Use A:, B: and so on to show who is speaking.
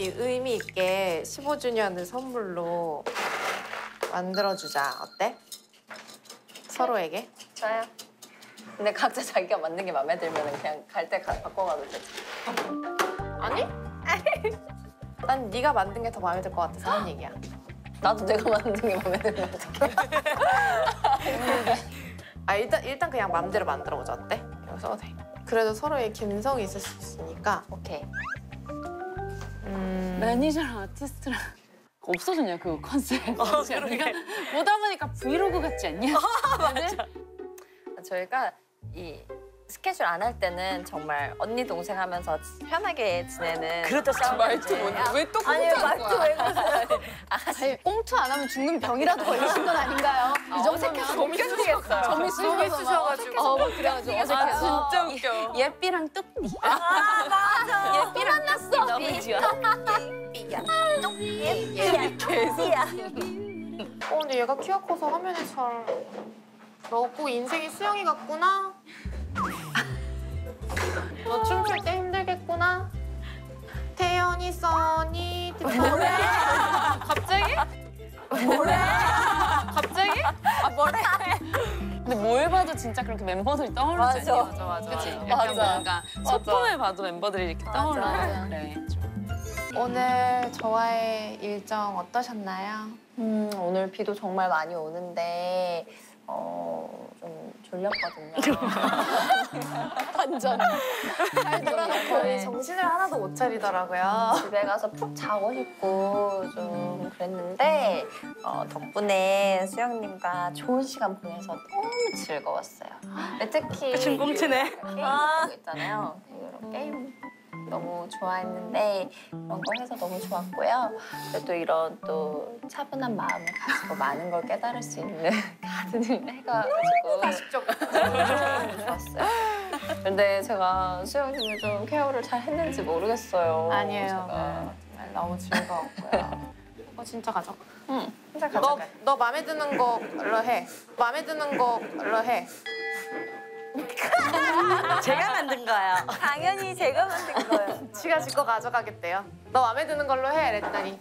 A: 우리 의미 있게 15주년을 선물로 만들어주자. 어때? 서로에게?
B: 좋아요. 근데 각자 자기가 만든 게 마음에 들면 그냥 갈 때 바꿔가도 되지.
A: 아니? 난 네가 만든 게 더 마음에 들 것 같아서 하는 얘기야.
B: 나도 내가 만든 게 마음에 들면 어떡해.
A: 아 일단 일단 그냥 맘대로 만들어 보자. 어때? 이거 써도 돼. 그래도 서로의 감성이 있을 수 있으니까.
B: 오케이.
A: 음...
C: 매니저랑 아티스트랑 없어졌냐 그 컨셉. 우리가 보다 보니까 브이로그 같지 않냐?
B: 저희가 이 스케줄 안 할 때는 정말 언니 동생 하면서 편하게 지내는
D: 그렇다 진짜 말투? 왜또
B: 아니 말투 왜 그러세요?
E: 아니 꽁투 안 하면 죽는 병이라도 걸리신 건 아닌가요? 이 정도면
B: 못 견디겠어요.
E: 점이 쓰셔가지고 어, 뭐 그래가지고 어색해요.
D: 아 진짜 웃겨.
C: 예삐랑 뚜삐.
B: 예삐랑 났어. 너무 좋아.
A: 어 근데 얘가 키가 커서 화면에 잘. 너꼭 인생이 수영이 같구나. 너 춤출 때 힘들겠구나. 태연이, 써니?
C: 갑 진짜 그렇게 멤버들이 떠오르지
B: 맞아.
C: 않냐? 맞아 맞아. 그치? 약간
B: 맞아.
C: 뭔가 소품을 봐도 멤버들이 이렇게 떠오르는
B: 맞아.
C: 그래.
A: 오늘 저와의 일정 어떠셨나요?
B: 음, 오늘 비도 정말 많이 오는데 어, 좀 졸렸거든요.
E: 완전. 잘 놀아놓고.
A: 거의 정신을 하나도 못 차리더라고요.
B: 집에 가서 푹 자고 싶고 좀 그랬는데 어, 덕분에 수영님과 좋은 시간 보내서 너무 즐거웠어요. 근데 특히
D: 그치, 꽁트네.
B: 게임 하고 있잖아요. 이거 게임 너무 좋아했는데 그런 거 해서 너무 좋았고요. 또 이런 또 차분한 마음을 가지고 많은 걸 깨달을 수 있는 가든을 해가지고
A: 가식적.
B: 너무 좋았어요. 근데 제가 수영님을 좀 케어를 잘 했는지 모르겠어요.
A: 아니에요.
B: 제가.
A: 정말 너무 즐거웠고요. 어 진짜 가져.
B: 응, 혼자
A: 너,
B: 가져가.
A: 너 마음에 드는 걸로 해. 마음에 드는 걸로 해.
D: 제가 만든 거예요.
B: 당연히 제가 만든 거예요.
A: 지가 지거 가져가겠대요. 너 마음에 드는 걸로 해, 랬더니.